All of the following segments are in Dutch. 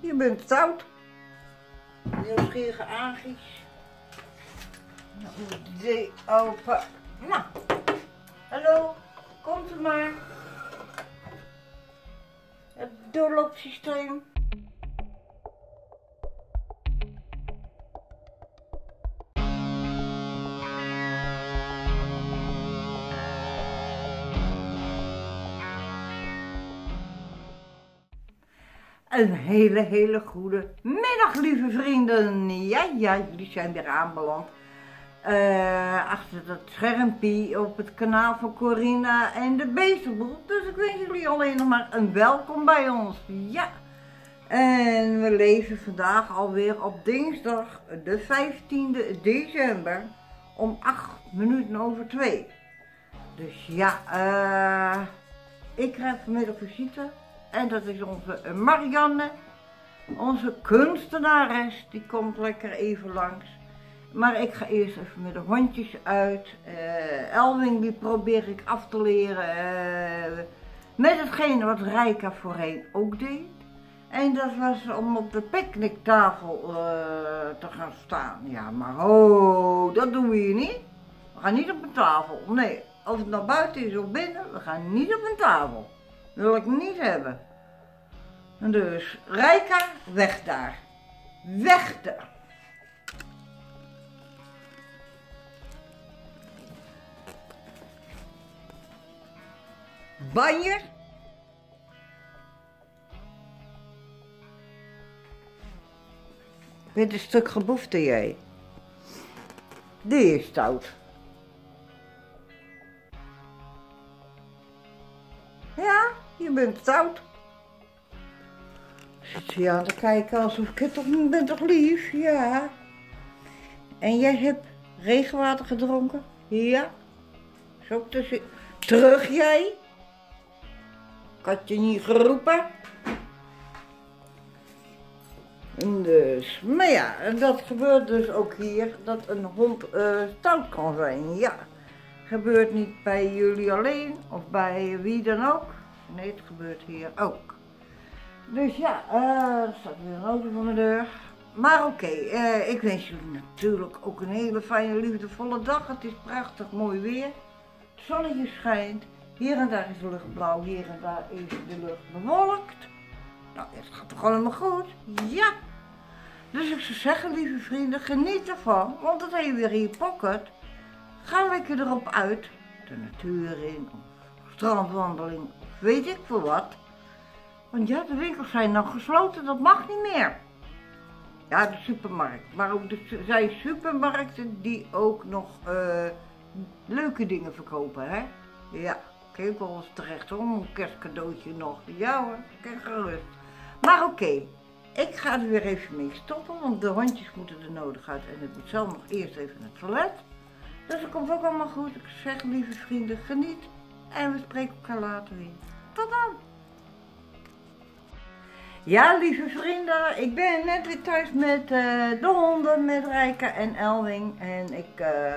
je bent stout. Nieuwsgierige moet die open. Nou, hallo, komt u maar. Het doorloopsysteem. Een hele, hele goede middag, lieve vrienden. Ja, ja, jullie zijn weer aanbeland. Eh, achter dat schermpje op het kanaal van Corina en de Beestenboel. Dus ik wens jullie alleen nog maar een welkom bij ons. Ja. En we leven vandaag alweer op dinsdag de 15e december om 8 minuten over 2. Dus ja, eh, ik krijg vanmiddag visite en dat is onze Marianne, onze kunstenares. Die komt lekker even langs. Maar ik ga eerst even met de hondjes uit. Uh, Elwing die probeer ik af te leren. Uh, met hetgene wat Rijka voorheen ook deed. En dat was om op de picknicktafel uh, te gaan staan. Ja, maar ho, dat doen we hier niet. We gaan niet op een tafel. Nee, of het nou buiten is of binnen, we gaan niet op een tafel. Wil ik niet hebben. En dus, Rijka, weg daar. Weg daar. Banjer. Bent een stuk geboefte jij. Die is stout. Bent stout. Zit aan te kijken alsof ik het toch ben toch lief? Ja. En jij hebt regenwater gedronken? Ja. Zo. Terug jij? Ik had je niet geroepen. Dus, maar ja, dat gebeurt dus ook hier, dat een hond uh, stout kan zijn, ja. Gebeurt niet bij jullie alleen, of bij wie dan ook. Nee, het gebeurt hier ook. Dus ja, uh, staat weer een auto voor deur. Maar oké, uh, ik wens jullie natuurlijk ook een hele fijne, liefdevolle dag. Het is prachtig mooi weer. Het zonnetje schijnt. Hier en daar is de lucht blauw, hier en daar is de lucht bewolkt. Nou, het gaat toch allemaal goed? Ja. Dus ik zou zeggen, lieve vrienden, geniet ervan, want het heeft weer in je pocket. Ga lekker erop uit, de natuur in, of strandwandeling, weet ik veel wat. Want ja, de winkels zijn nog gesloten, dat mag niet meer. Ja, de supermarkt. Maar ook er zijn supermarkten die ook nog uh, leuke dingen verkopen, hè? Ja, kijk wel eens terecht om een kerstcadeautje nog. Ja hoor, kijk gerust. Maar oké, ik ga er weer even mee stoppen, want de hondjes moeten er nodig uit en ik moet zelf nog eerst even naar het toilet. Dus dat komt ook allemaal goed. Ik zeg, lieve vrienden, geniet en we spreken elkaar later weer. Tot dan! Ja, lieve vrienden, ik ben net weer thuis met uh, de honden, met Rijka en Elwing. En ik uh,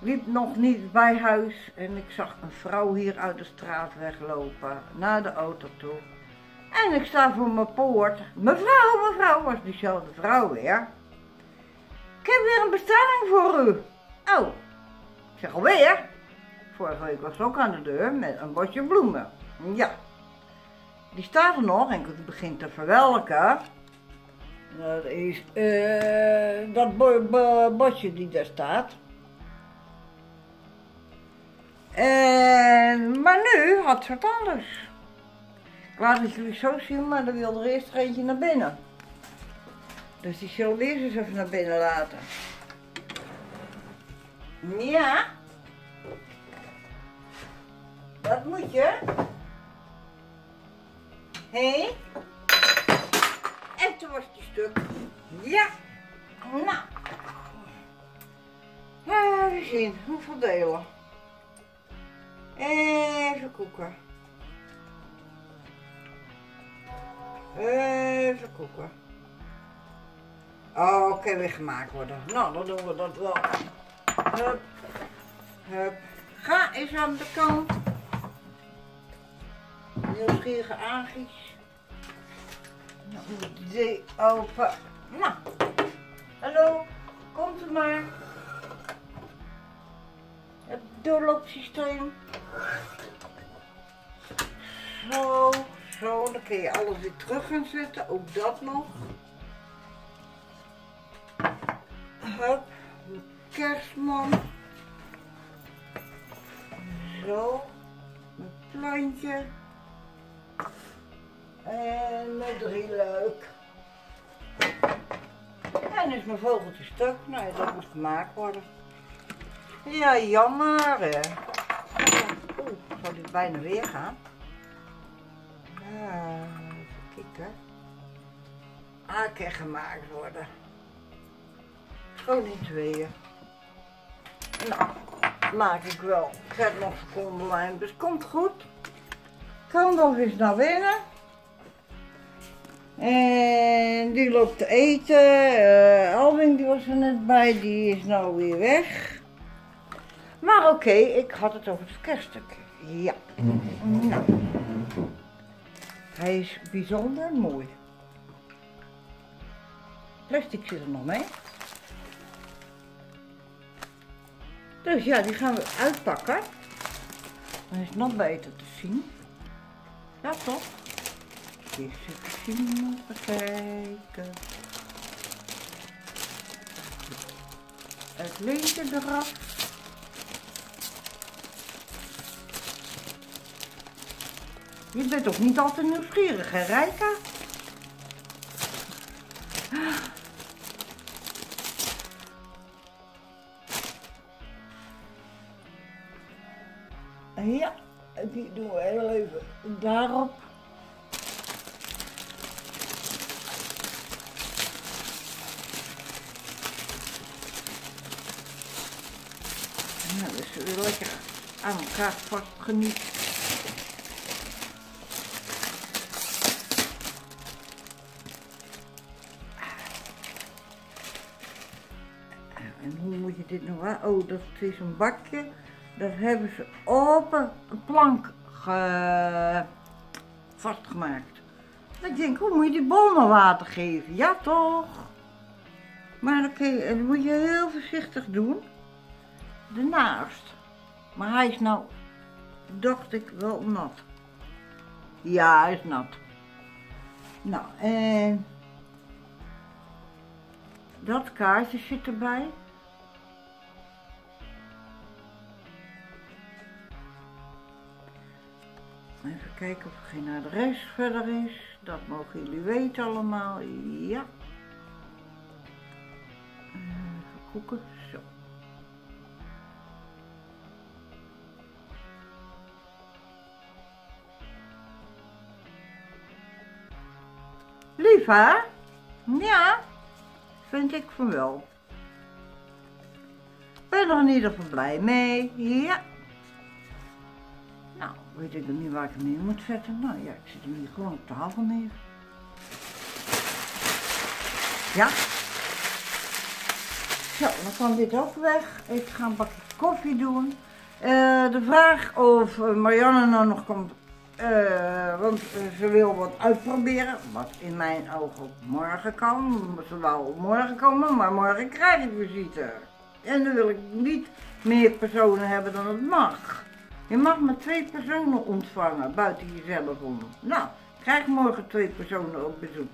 liep nog niet bij huis en ik zag een vrouw hier uit de straat weglopen naar de auto toe. En ik sta voor mijn poort. Mevrouw, mevrouw, was diezelfde vrouw weer. Ik heb weer een bestelling voor u. Oh, ik zeg alweer. Vorige week was ook aan de deur met een bosje bloemen. Ja, die staat er nog en ik begint te verwelken. Dat is uh, dat bo bo bosje die daar staat. En, maar nu had ze het anders. Ik laat het jullie zo zien, maar dan wilde er eerst er eentje naar binnen. Dus die zullen we eens even naar binnen laten. Ja. Dat moet je. Hé? En toen was die stuk. Ja. Nou. Even zien. Hoeveel delen? Even koeken. Even koeken. Oh, kan weer gemaakt worden. Nou, dan doen we dat wel. Hup. Hup. Ga eens aan de kant nieuwsgierige aagjes. Nou, moet die open. Nou, hallo, komt u maar. Het doorloopsysteem. Zo, zo, dan kun je alles weer terug gaan zetten, ook dat nog. Hup, kerstman. Zo, een plantje. En mijn drie leuk. En is mijn vogeltje stuk. Nou dat moet gemaakt worden. Ja, jammer. hè. Oeh, zou dit bijna weer gaan? Ja, even kijken. Kan gemaakt worden. Gewoon in tweeën. Nou, maak ik wel. Ik heb nog secondenlijn, dus komt goed. Kan nog eens naar binnen. En die loopt te eten. Eh Alwin die was er net bij, die is nou weer weg. Maar oké, ik had het over het kerststuk. Ja. Nou. Hij is bijzonder mooi. Plastic zit er nog mee. Dus ja, die gaan we uitpakken. Dan is het nog beter te zien. Ja, toch? Even zien, even kijken. Het lintje eraf. Je bent toch niet altijd nieuwsgierig, hè, Rijka? Dus weer lekker aan elkaar vastgeniet. En hoe moet je dit nou? Oh, dat is een bakje. Dat hebben ze op een plank ge... vastgemaakt. Dan denk ik, hoe moet je die bol nou water geven? Ja toch? Maar kun je, moet je heel voorzichtig doen. Daarnaast. Maar hij is nou, dacht ik, wel nat. Ja, hij is nat. Nou, en dat kaartje zit erbij. Even kijken of er geen adres verder is. Dat mogen jullie weten allemaal. Ja. Even koeken. Zo. Lief hè? Ja, vind ik van wel. Ben er in ieder geval blij mee. Ja. Nou, weet ik niet waar ik hem neer moet zetten. Nou ja, ik zet hem hier gewoon op tafel neer. Ja. Zo, dan kan dit ook weg. Ik ga een bakje koffie doen. Eh, de vraag of Marianne nou nog komt, eh, want eh, ze wil wat uitproberen, wat in mijn ogen morgen kan. Ze wou morgen komen, maar morgen krijg ik visite. En dan wil ik niet meer personen hebben dan het mag. Je mag maar twee personen ontvangen, buiten jezelf om. Nou, krijg morgen twee personen op bezoek.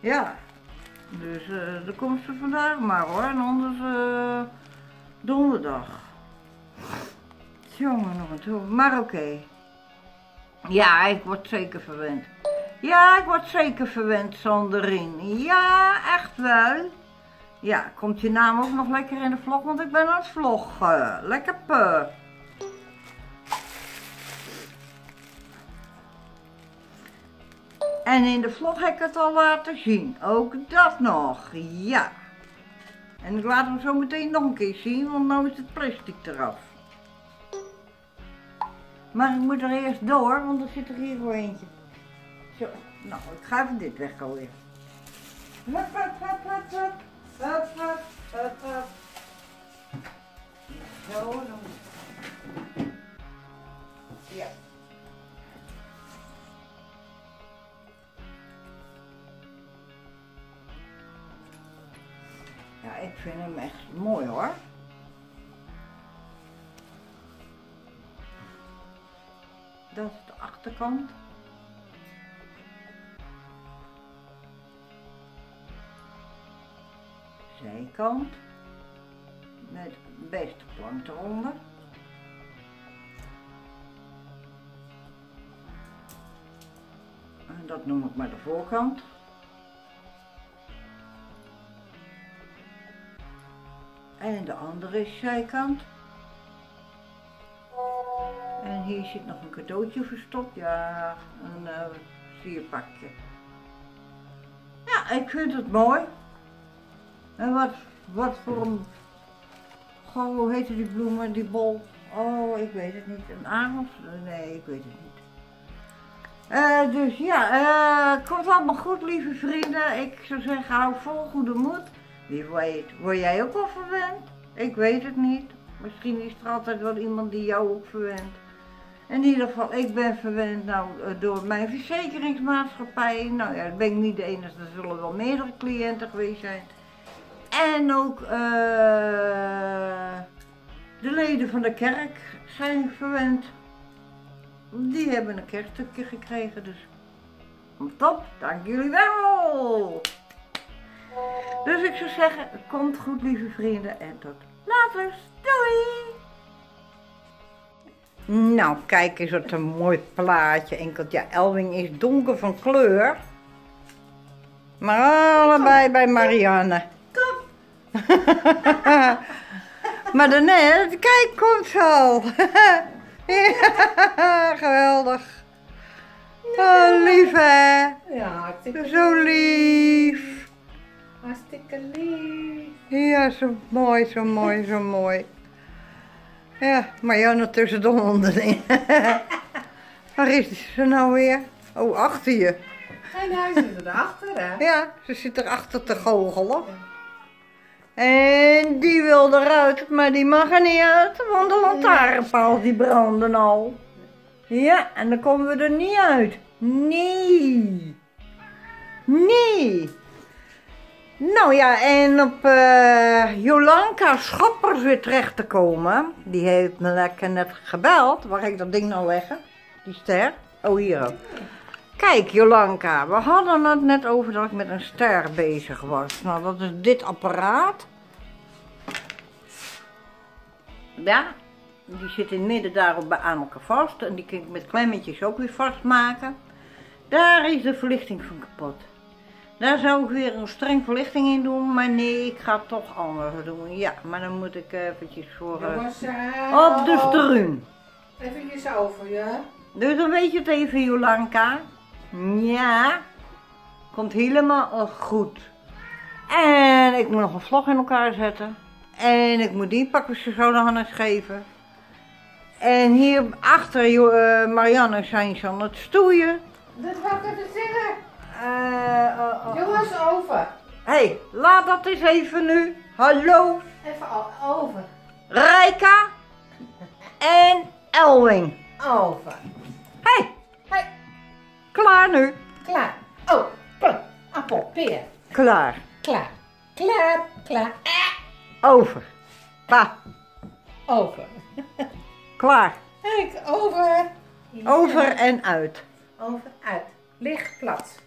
Ja, dus dan komt ze vandaag maar hoor, en anders donderdag. Jongen, nog een toe. Maar oké. Ja, ik word zeker verwend. Ja, ik word zeker verwend, Sanderien. Ja, echt wel. Ja, komt je naam ook nog lekker in de vlog, want ik ben aan het vloggen. Lekker. En in de vlog heb ik het al laten zien. Ook dat nog, ja. En ik laat hem zo meteen nog een keer zien, want nu is het plastic eraf. Maar ik moet er eerst door, want er zit er hier gewoon eentje. Zo, nou, ik ga even dit weggooien. Hup, hup, hup, hup, hup. Hup, hup, hup, hup. Zo, dan. Ja. Ja, ik vind hem echt mooi hoor. Dat is de achterkant. Zijkant. Met beste plank eronder. En dat noem ik maar de voorkant. En de andere zijkant. Hier zit nog een cadeautje verstopt. Ja, een uh, sierpakje. Ja, ik vind het mooi. En wat, wat voor een... Goh, hoe heette die bloemen, die bol? Oh, ik weet het niet. Een arend? Nee, ik weet het niet. Uh, dus ja, uh, komt allemaal goed, lieve vrienden. Ik zou zeggen, hou vol goede moed. Wie weet, word jij ook wel verwend? Ik weet het niet. Misschien is er altijd wel iemand die jou ook verwendt. In ieder geval, ik ben verwend nou, eh, door mijn verzekeringsmaatschappij. Nou ja, dat ben ik niet de enige, er zullen wel meerdere cliënten geweest zijn. En ook uh, de leden van de kerk zijn verwend. Die hebben een kerststukje gekregen, dus top, dank jullie wel! Dus ik zou zeggen, komt goed lieve vrienden en tot later. Doei! Nou, kijk eens wat een mooi plaatje. Enkel, ja, Elwing is donker van kleur. Maar allebei bij Marianne. Kom! maar daarnet, kijk, komt ze al. ja, geweldig. Oh, lief hè? Ja, hartstikke Zo lief. Hartstikke lief. Ja, zo mooi, zo mooi, zo mooi. Ja, Marianne tussen de honden in. Waar is ze nou weer? Oh, achter je. En hij zit erachter, hè? Ja, ze zit erachter te goochelen. En die wil eruit, maar die mag er niet uit, want de lantaarnpaal die branden al. Ja, en dan komen we er niet uit. Nee. Nee. Nou ja, en op uh, Jolanka Schoppers weer terecht te komen. Die heeft me lekker net gebeld. Waar ik dat ding nou leggen? Die ster. Oh, hier ook. Kijk, Jolanka, we hadden het net over dat ik met een ster bezig was. Nou, dat is dit apparaat. Ja, die zit in het midden daarop bij aan elkaar vast. En die kun ik met klemmetjes ook weer vastmaken. Daar is de verlichting van kapot. Daar zou ik weer een streng verlichting in doen, maar nee, ik ga het toch anders doen. Ja, maar dan moet ik eventjes voor... Jongens, uh, op de struun. Even over, ja? Dus dan weet je het even, Jolanka. Ja, komt helemaal goed. En ik moet nog een vlog in elkaar zetten. En ik moet die pakken ze zo nog aan het geven. En hier achter uh, Marianne zijn ze aan het stoeien. Dat wou ik even zeggen. Uh, uh, Jongens, over. Hé, hey, laat dat eens even nu. Hallo. Even over. Rijka en Elwing. Over. Hé. Hey. Hey. Klaar nu. Klaar. Oh. Appel, peer. Klaar. Klaar. Klaar, klaar. Over. Pa. Over. Klaar. Kijk, over. Over en uit. Over, uit. Lig plat.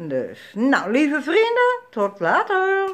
Dus, nou lieve vrienden, tot later.